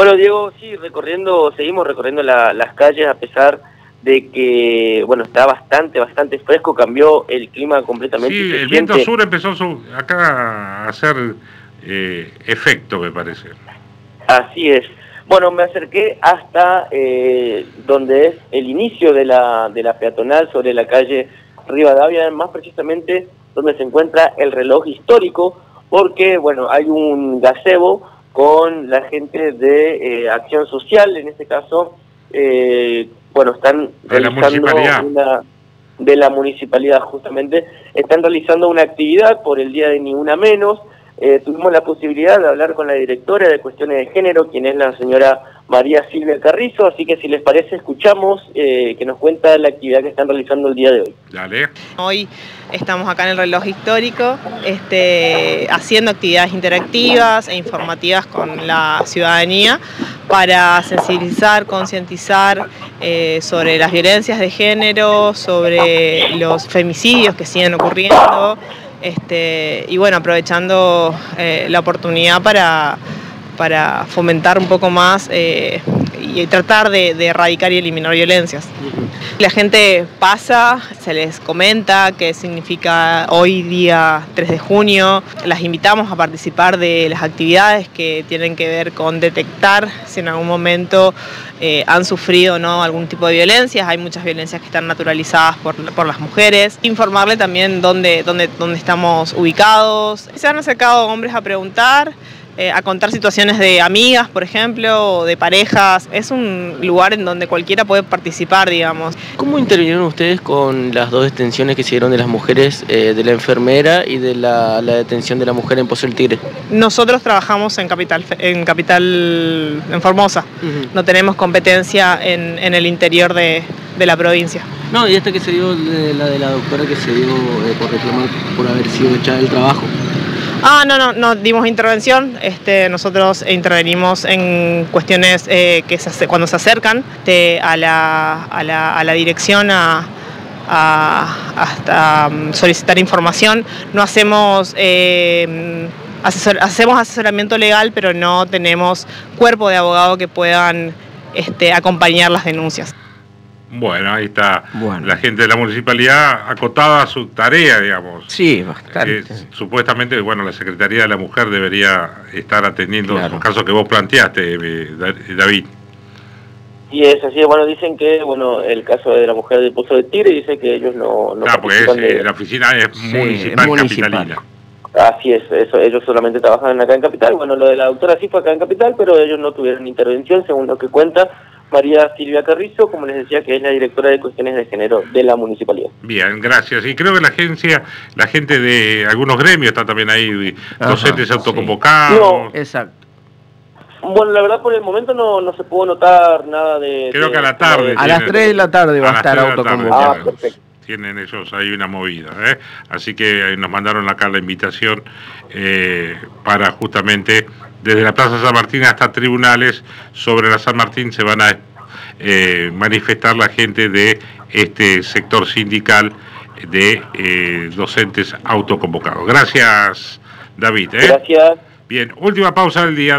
Bueno, Diego, sí, recorriendo, seguimos recorriendo las calles a pesar de que, bueno, está bastante, bastante fresco, cambió el clima completamente. Sí, el viento sur empezó acá a hacer eh, efecto, me parece. Así es. Bueno, me acerqué hasta eh, donde es el inicio de la, de la peatonal sobre la calle Rivadavia, más precisamente donde se encuentra el reloj histórico, porque, bueno, hay un gazebo con la gente de eh, Acción Social, en este caso, eh, bueno, están realizando una de la municipalidad justamente, están realizando una actividad por el día de ni una menos. Eh, tuvimos la posibilidad de hablar con la directora de cuestiones de género, quien es la señora María Silvia Carrizo, así que si les parece escuchamos eh, que nos cuenta la actividad que están realizando el día de hoy. Dale. Hoy estamos acá en el reloj histórico, este, haciendo actividades interactivas e informativas con la ciudadanía para sensibilizar, concientizar eh, sobre las violencias de género, sobre los femicidios que siguen ocurriendo, este, y bueno, aprovechando eh, la oportunidad para para fomentar un poco más eh, y tratar de, erradicar y eliminar violencias. La gente pasa, se les comenta qué significa hoy día 3 de junio, las invitamos a participar de las actividades que tienen que ver con detectar si en algún momento eh, han sufrido ¿no? algún tipo de violencias, hay muchas violencias que están naturalizadas por, por las mujeres, informarle también dónde, dónde, dónde estamos ubicados. Se han acercado hombres a preguntar, eh, a contar situaciones de amigas, por ejemplo, o de parejas. Es un lugar en donde cualquiera puede participar, digamos. ¿Cómo intervinieron ustedes con las dos detenciones que se dieron de las mujeres, eh, de la enfermera y de la, detención de la mujer en Pozo del Tigre? Nosotros trabajamos en Capital, en, Capital, en Formosa. No tenemos competencia en, el interior de, la provincia. No, y esta que se dio, la de la doctora que se dio eh, por reclamar por haber sido echada del trabajo. Ah, no, no, no dimos intervención. Este, nosotros intervenimos en cuestiones eh, que se, cuando se acercan a, la, a, la, dirección a, hasta mm, solicitar información. No hacemos eh, hacemos asesoramiento legal, pero no tenemos cuerpo de abogado que puedan este, acompañar las denuncias. Bueno, ahí está la gente de la municipalidad acotada a su tarea, digamos. Sí, bastante. supuestamente, bueno, la Secretaría de la Mujer debería estar atendiendo los casos que vos planteaste, eh, David. Y es así, bueno, dicen que, bueno, el caso de la mujer del Pozo de Tigre dice que ellos no... no ah, pues la oficina es municipal, capitalina. Así es, eso, ellos solamente trabajan acá en Capital. Bueno, lo de la doctora sí fue acá en Capital, pero ellos no tuvieron intervención, según lo que cuenta María Silvia Carrizo, como les decía, que es la directora de cuestiones de género de la municipalidad. Bien, gracias. Y creo que la agencia, la gente de algunos gremios está también ahí, docentes autoconvocados. No, exacto. Bueno, la verdad por el momento no, no se pudo notar nada de... Creo que a la tarde. a las 3 de la tarde va a estar autoconvocado. Ah, perfecto tienen ellos ahí una movida. ¿eh? Así que nos mandaron acá la invitación eh, para justamente desde la Plaza San Martín hasta tribunales sobre la San Martín se van a eh, manifestar la gente de este sector sindical de docentes autoconvocados. Gracias, David. Gracias. Bien, última pausa del día.